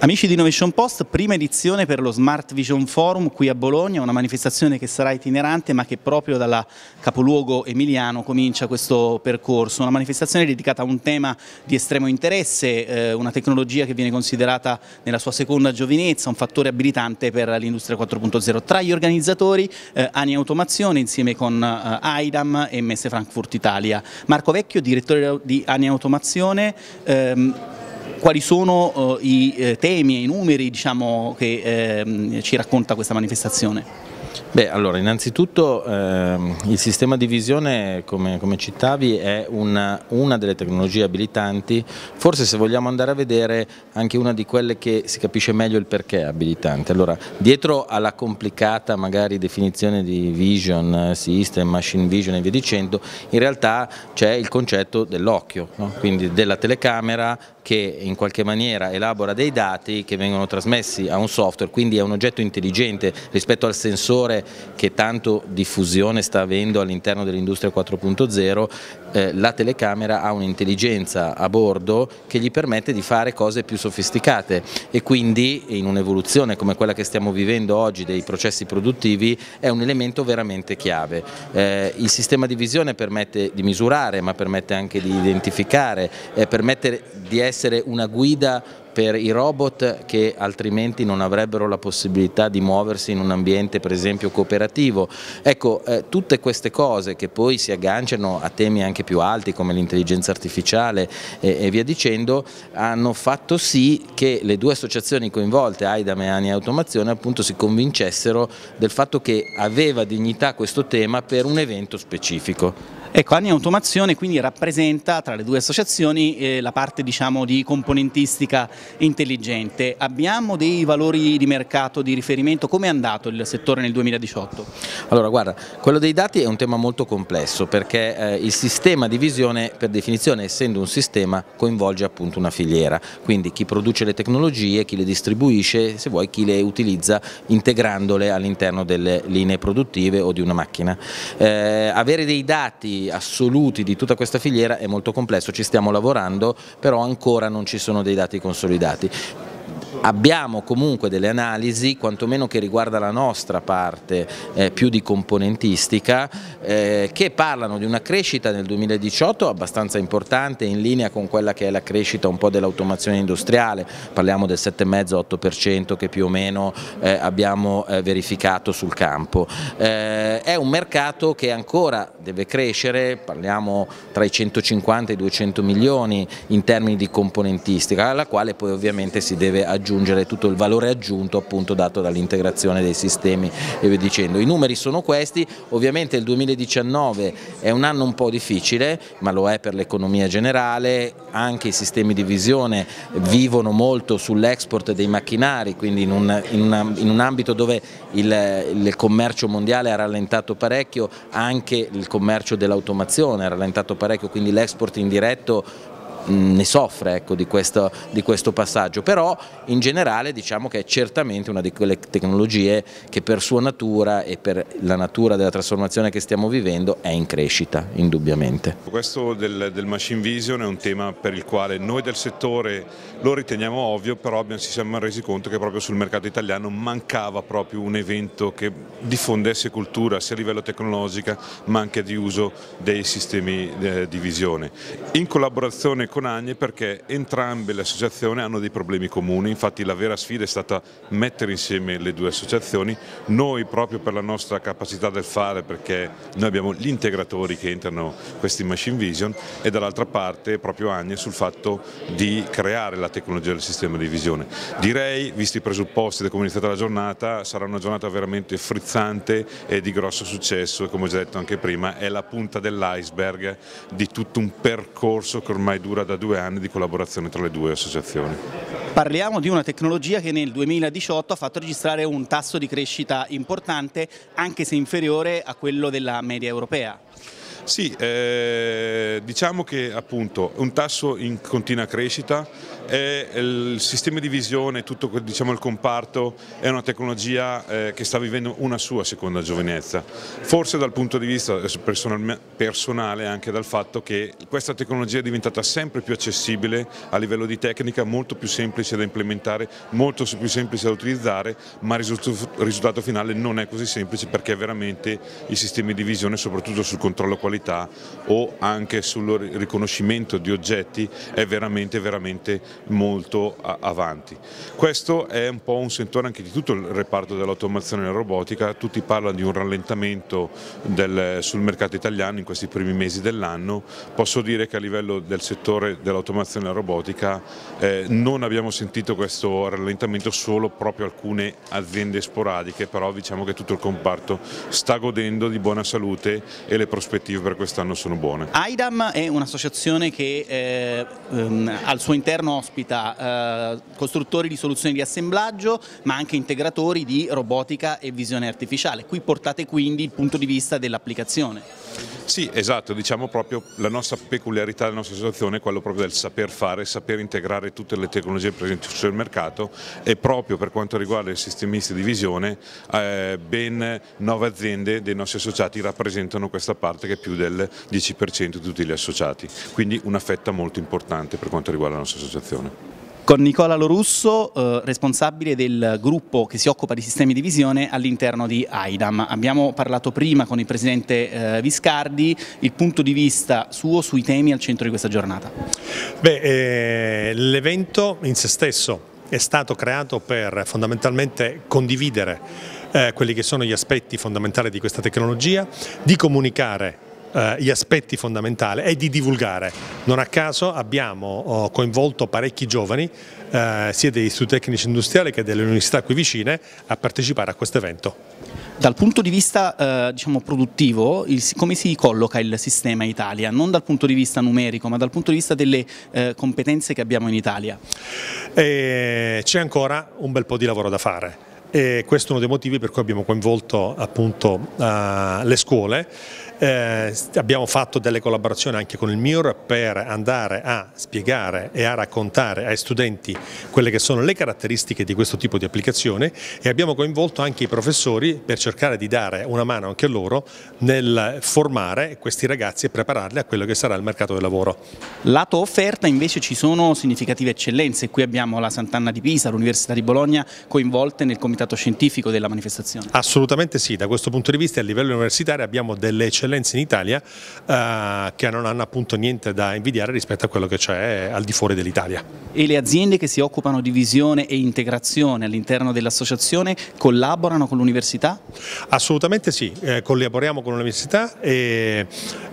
Amici di Innovation Post, prima edizione per lo Smart Vision Forum qui a Bologna, una manifestazione che sarà itinerante ma che proprio dalla capoluogo emiliano comincia questo percorso, una manifestazione dedicata a un tema di estremo interesse, eh, una tecnologia che viene considerata nella sua seconda giovinezza, un fattore abilitante per l'industria 4.0. Tra gli organizzatori eh, Ani Automazione insieme con eh, AIDAM e Messe Frankfurt Italia. Marco Vecchio, direttore di Ani Automazione, ehm, quali sono uh, i eh, temi e i numeri diciamo, che eh, ci racconta questa manifestazione? Beh, allora, innanzitutto ehm, il sistema di visione, come, come citavi, è una, una, delle tecnologie abilitanti, forse se vogliamo andare a vedere anche una di quelle che si capisce meglio il perché abilitante. Allora, dietro alla complicata magari definizione di vision, system, machine vision e via dicendo, in realtà c'è il concetto dell'occhio, no? quindi della telecamera che in qualche maniera elabora dei dati che vengono trasmessi a un software, quindi è un oggetto intelligente rispetto al sensore che tanto diffusione sta avendo all'interno dell'industria 4.0, eh, la telecamera ha un'intelligenza a bordo che gli permette di fare cose più sofisticate e quindi in un'evoluzione come quella che stiamo vivendo oggi dei processi produttivi è un elemento veramente chiave. Eh, il sistema di visione permette di misurare ma permette anche di identificare, eh, permette di essere una guida per i robot che altrimenti non avrebbero la possibilità di muoversi in un ambiente per esempio cooperativo. Ecco, eh, tutte queste cose che poi si agganciano a temi anche più alti come l'intelligenza artificiale e, e, via dicendo hanno fatto sì che le due associazioni coinvolte, AIDAM e ANI Automazione, appunto si convincessero del fatto che aveva dignità questo tema per un evento specifico. Ecco, Anni Automazione quindi rappresenta tra le due associazioni eh, la parte diciamo, di componentistica intelligente. Abbiamo dei valori di mercato di riferimento? Come è andato il settore nel 2018? Allora guarda, quello dei dati è un tema molto complesso perché eh, il sistema di visione per definizione essendo un sistema coinvolge appunto una filiera, quindi chi produce le tecnologie, chi le distribuisce, se vuoi chi le utilizza integrandole all'interno delle linee produttive o di una macchina. Eh, avere dei dati assoluti di tutta questa filiera è molto complesso, ci stiamo lavorando, però ancora non ci sono dei dati consolidati. Abbiamo comunque delle analisi, quantomeno che riguarda la nostra parte eh, più di componentistica, eh, che parlano di una crescita nel 2018 abbastanza importante, in linea con quella che è la crescita un po' dell'automazione industriale, parliamo del 7,5-8% che più o meno eh, abbiamo eh, verificato sul campo. Eh, è un mercato che ancora deve crescere, parliamo tra i 150 e i 200 milioni in termini di componentistica, alla quale poi ovviamente si deve aggiungere aggiungere tutto il valore aggiunto appunto dato dall'integrazione dei sistemi e via dicendo. I numeri sono questi, ovviamente il 2019 è un anno un po' difficile, ma lo è per l'economia generale, anche i sistemi di visione vivono molto sull'export dei macchinari, quindi in un, in una, in un ambito dove il, il commercio mondiale ha rallentato parecchio, anche il commercio dell'automazione ha rallentato parecchio, quindi l'export indiretto ne soffre ecco, di, questo, di, questo, passaggio, però in generale diciamo che è certamente una di quelle tecnologie che per sua natura e per la natura della trasformazione che stiamo vivendo è in crescita, indubbiamente. Questo del, del machine vision è un tema per il quale noi del settore lo riteniamo ovvio, però abbiamo, ci siamo resi conto che proprio sul mercato italiano mancava proprio un evento che diffondesse cultura sia a livello tecnologico ma anche di uso dei sistemi eh, di visione. In collaborazione con Agne perché entrambe le associazioni hanno dei problemi comuni, infatti la vera sfida è stata mettere insieme le due associazioni, noi proprio per la nostra capacità del fare perché noi abbiamo gli integratori che entrano questi machine vision e dall'altra parte proprio Agne sul fatto di creare la tecnologia del sistema di visione. Direi, visti i presupposti del come è iniziata la giornata, sarà una giornata veramente frizzante e di grosso successo. E come ho già detto anche prima è la punta dell'iceberg di tutto un percorso che ormai dura da due anni di collaborazione tra le due associazioni. Parliamo di una tecnologia che nel 2018 ha fatto registrare un tasso di crescita importante anche se inferiore a quello della media europea. Sì, eh, diciamo che appunto un tasso in continua crescita, il sistema di visione, tutto diciamo, il comparto è una tecnologia eh, che sta vivendo una sua seconda giovinezza, forse dal punto di vista personale anche dal fatto che questa tecnologia è diventata sempre più accessibile a livello di tecnica, molto più semplice da implementare, molto più semplice da utilizzare, ma il risultato finale non è così semplice perché veramente i sistemi di visione, soprattutto sul controllo qualità o anche sul riconoscimento di oggetti, è veramente, veramente molto avanti. Questo è un po' un settore anche di tutto il reparto dell'automazione e della robotica, tutti parlano di un rallentamento del, sul mercato italiano in questi primi mesi dell'anno, posso dire che a livello del settore dell'automazione e della robotica eh, non abbiamo sentito questo rallentamento solo proprio alcune aziende sporadiche, però diciamo che tutto il comparto sta godendo di buona salute e le prospettive per quest'anno sono buone. AIDAM è un'associazione che eh, ehm, al suo interno ospita eh, costruttori di soluzioni di assemblaggio ma anche integratori di robotica e visione artificiale. Qui portate quindi il punto di vista dell'applicazione. Sì, esatto, diciamo proprio la nostra peculiarità della nostra situazione è quello proprio del saper fare, saper integrare tutte le tecnologie presenti sul mercato e proprio per quanto riguarda i sistemisti di visione eh, ben nove aziende dei nostri associati rappresentano questa parte che è più del 10% di tutti gli associati, quindi una fetta molto importante per quanto riguarda la nostra associazione. Con Nicola Lorusso, eh, responsabile del gruppo che si occupa di sistemi di visione all'interno di AIDAM. Abbiamo parlato prima con il presidente eh, Viscardi, il punto di vista suo sui temi al centro di questa giornata. Eh, L'evento in se stesso è stato creato per fondamentalmente condividere eh, quelli che sono gli aspetti fondamentali di questa tecnologia, di comunicare eh, gli aspetti fondamentali e di divulgare. Non a caso abbiamo oh, coinvolto parecchi giovani, eh, sia degli istituti tecnici industriali che delle università qui vicine, a partecipare a questo evento. Dal punto di vista eh, diciamo, produttivo, il, come si colloca il sistema Italia? Non dal punto di vista numerico, ma dal punto di vista delle eh, competenze che abbiamo in Italia? C'è ancora un bel po' di lavoro da fare. E questo è uno dei motivi per cui abbiamo coinvolto appunto, uh, le scuole eh, abbiamo fatto delle collaborazioni anche con il MIUR per andare a spiegare e a raccontare ai studenti quelle che sono le caratteristiche di questo tipo di applicazione e abbiamo coinvolto anche i professori per cercare di dare una mano anche loro nel formare questi ragazzi e prepararli a quello che sarà il mercato del lavoro. Lato offerta invece ci sono significative eccellenze, qui abbiamo la Sant'Anna di Pisa, l'Università di Bologna coinvolte nel comitato scientifico della manifestazione. Assolutamente sì, da questo punto di vista a livello universitario abbiamo delle eccellenze eccellenze in Italia eh, che non hanno appunto niente da invidiare rispetto a quello che c'è al di fuori dell'Italia. E le aziende che si occupano di visione e integrazione all'interno dell'associazione collaborano con l'università? Assolutamente sì, eh, collaboriamo con l'università e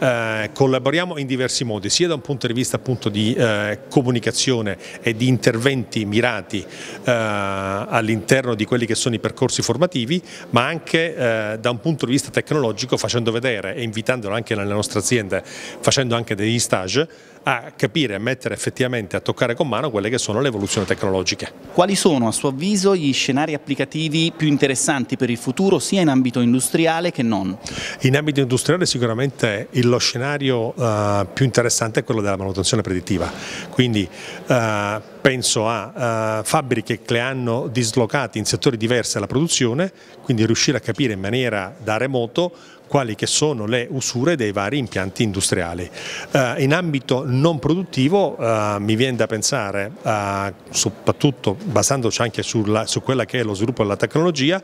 eh, collaboriamo in diversi modi, sia da un punto di vista appunto di eh, comunicazione e di interventi mirati eh, all'interno di quelli che sono i percorsi formativi, ma anche eh, da un punto di vista tecnologico facendo vedere e invitandolo anche nelle nostre aziende, facendo anche degli stage, a capire, a mettere effettivamente, a toccare con mano quelle che sono le evoluzioni tecnologiche. Quali sono a suo avviso gli scenari applicativi più interessanti per il futuro sia in ambito industriale che non? In ambito industriale sicuramente lo scenario uh, più interessante è quello della manutenzione predittiva, quindi uh, penso a uh, fabbriche che hanno dislocati in settori diversi la produzione, quindi riuscire a capire in maniera da remoto quali che sono le usure dei vari impianti industriali. Uh, in ambito non produttivo uh, mi viene da pensare, uh, soprattutto basandoci anche sulla, su quella che è lo sviluppo della tecnologia,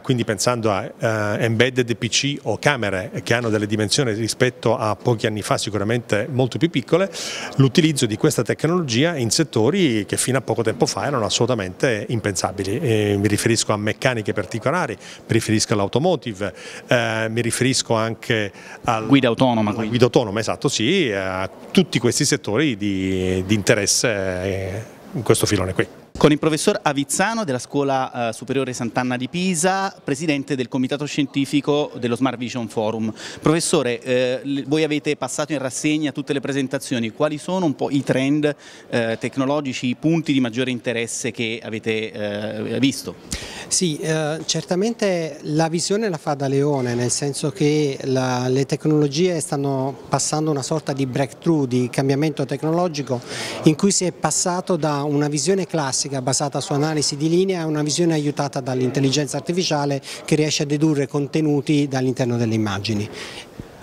quindi pensando a embedded PC o camere che hanno delle dimensioni rispetto a pochi anni fa sicuramente molto più piccole, l'utilizzo di questa tecnologia in settori che fino a poco tempo fa erano assolutamente impensabili. Mi riferisco a meccaniche particolari, mi riferisco all'automotive, eh, mi riferisco anche alla guida autonoma. Guida autonoma, esatto, sì, a tutti questi settori di, di interesse eh, in questo filone qui. Con il professor Avizzano della Scuola eh, Superiore Sant'Anna di Pisa, presidente del comitato scientifico dello Smart Vision Forum. Professore, eh, voi avete passato in rassegna tutte le presentazioni, quali sono un po' i trend eh, tecnologici, i punti di maggiore interesse che avete eh, visto? Sì, eh, certamente la visione la fa da leone, nel senso che la, le tecnologie stanno passando una sorta di breakthrough, di cambiamento tecnologico in cui si è passato da una visione classica classica basata su analisi di linea è una visione aiutata dall'intelligenza artificiale che riesce a dedurre contenuti dall'interno delle immagini.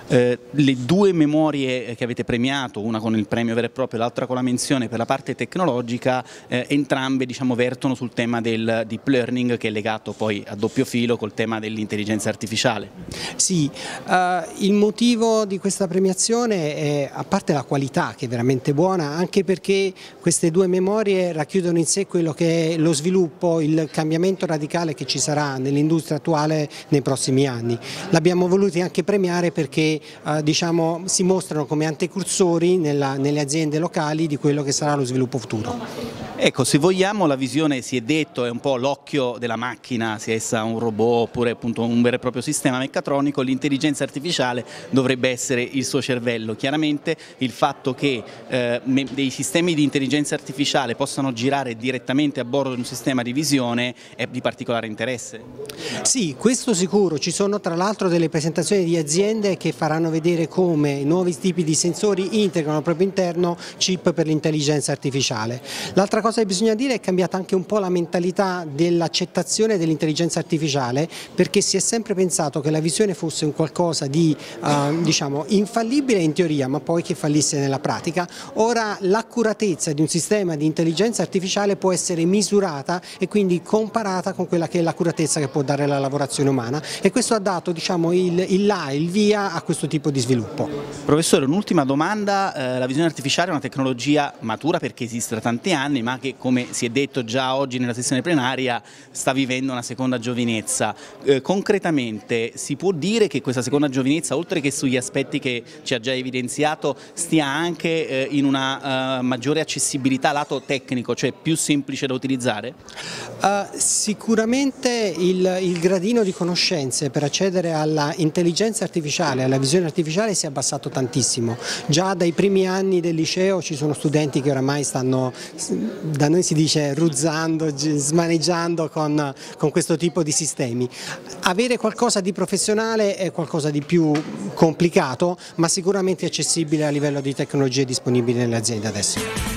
Eh, le due memorie che avete premiato, una con il premio vero e proprio e l'altra con la menzione per la parte tecnologica, eh, entrambe diciamo, vertono sul tema del deep learning che è legato poi a doppio filo col tema dell'intelligenza artificiale. Sì, eh, il motivo di questa premiazione è a parte la qualità che è veramente buona, anche perché queste due memorie racchiudono in sé quello che è lo sviluppo, il cambiamento radicale che ci sarà nell'industria attuale nei prossimi anni. L'abbiamo voluti anche premiare perché eh, diciamo, si mostrano come antecursori nella, nelle aziende locali di quello che sarà lo sviluppo futuro. Ecco, se vogliamo la visione si è detto è un po' l'occhio della macchina, sia essa un robot oppure appunto un vero e proprio sistema meccatronico, l'intelligenza artificiale dovrebbe essere il suo cervello. Chiaramente il fatto che eh, dei sistemi di intelligenza artificiale possano girare direttamente a bordo di un sistema di visione è di particolare interesse. Sì, questo sicuro, ci sono tra l'altro delle presentazioni di aziende che faranno vedere come nuovi tipi di sensori integrano al proprio interno chip per l'intelligenza artificiale. L'altra cosa che bisogna dire è cambiata anche un po' la mentalità dell'accettazione dell'intelligenza artificiale perché si è sempre pensato che la visione fosse un qualcosa di eh, diciamo, infallibile in teoria ma poi che fallisse nella pratica. Ora l'accuratezza di un sistema di intelligenza artificiale può essere misurata e quindi comparata con quella che è l'accuratezza che può dare la lavorazione umana e questo ha dato diciamo, il, il là, il via a questo tipo di sviluppo. Professore un'ultima domanda, eh, la visione artificiale è una tecnologia matura perché esiste da tanti anni ma che come si è detto già oggi nella sessione plenaria sta vivendo una seconda giovinezza. Eh, concretamente si può dire che questa seconda giovinezza oltre che sugli aspetti che ci ha già evidenziato stia anche eh, in una uh, maggiore accessibilità lato tecnico, cioè più semplice da utilizzare? Uh, sicuramente il, il gradino di conoscenze per accedere alla intelligenza artificiale, alla visione artificiale si è abbassato tantissimo. Già dai primi anni del liceo ci sono studenti che oramai stanno da noi si dice ruzzando, smaneggiando con, con questo tipo di sistemi. Avere qualcosa di professionale è qualcosa di più complicato ma sicuramente accessibile a livello di tecnologie disponibili nelle aziende adesso.